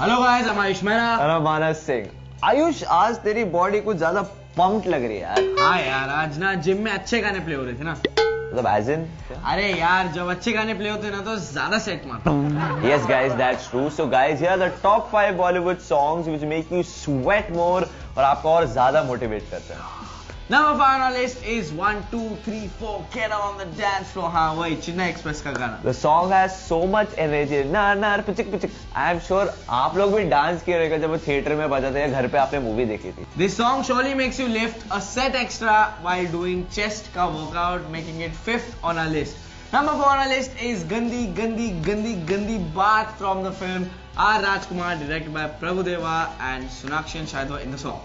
Hello guys I'm Ayush Mehra. Hello Manas Singh Ayush आज तेरी body कुछ ज़्यादा पंप्ड लग रही है यार। हाँ यार आज ना जिम में अच्छे गाने प्ले हो रहे थे ना। मतलब एज इन अरे यार जब अच्छे गाने प्ले होते हैं ना तो ज़्यादा सेट मारता Yes, guys, that's true. So, guys, here the top five Bollywood songs songs make you sweat more और आपको और ज़्यादा मोटिवेट करते हैं। Number five on our list is one, two, three, four. Get on the dance floor. Huh? Wait, Chennai Express ka gana. The song has so much energy. Na na pichik pichik. I am sure aap log bhi dance किए रहेगा जब वो theatre में बजा ya ghar pe aapne movie dekhi thi. This song surely makes you lift a set extra while doing chest ka workout, making it fifth on our list. Number four on our list is Gandi Gandi Gandi Gandi Baat from the film R. Rajkumar, directed by Prabhu Deva and Sonakshi Sinha in the song.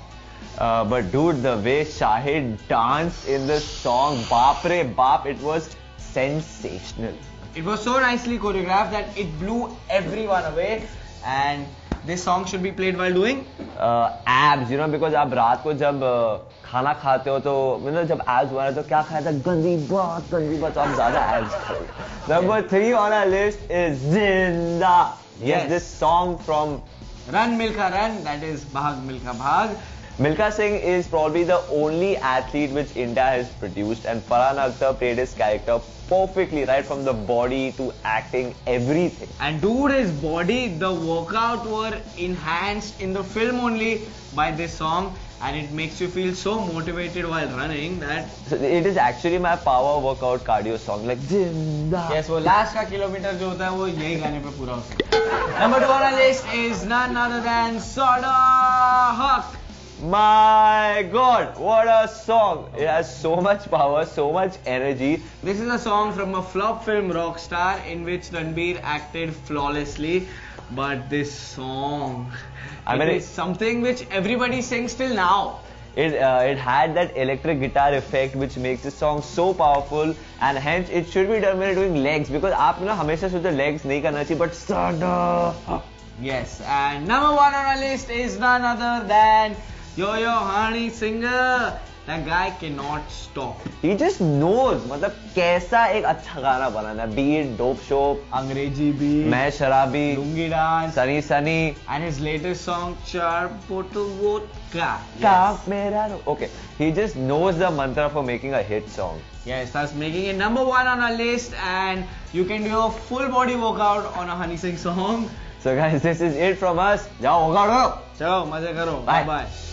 Uh, but dude, the way Shahid danced in the song, Baap Re Baap, it was sensational. It was so nicely choreographed that it blew everyone away and this song should be played while doing abs you know because आप रात को जब uh, खाना खाते हो तो मतलब जब एब्स बना तो क्या खाया था गंदी बात गंदी बात तो आप ज़्यादा एब्स खाओगे number three on our list is Zinda Yes. Yes this song from Run Milka Run, that is Bhag Milka Bhag. Milkha Singh is probably the only athlete which India has produced, and Farhan Akhtar played his character perfectly, right from the body to acting, everything. And dude, his body, the workout were enhanced in the film only by this song, and it makes you feel so motivated while running that. So it is actually my power workout cardio song, like gym. Yes, वो last kilometer जो होता है वो यही गाने पे पूरा Number two on our list is none other than Sadda Haq. My God, what a song! It has so much power, so much energy. This is a song from a flop film Rockstar in which Ranbir acted flawlessly. But this song, I it mean, is it- something which everybody sings till now. It uh, it had that electric guitar effect which makes the song so powerful, and hence it should be done when you're doing legs because आप ना हमेशा सोचो legs नहीं करना चाहिए, but sada. Yes, and number one on our list is none other than Yo yo Honey Singh. That guy cannot stop. He just knows. matlab kaisa ek acha gana banana hai beat Dope Shope angrezi beat main sharabi lungi dance sunny sunny and his latest song char bottle vodka ka yes. okay. He just knows the mantra for making a hit song. Yes that's making it number 1 on our list and you can do a full body workout on a honey singh song. So guys this is it from us. jao workout ho chalo maza karo bye, -bye.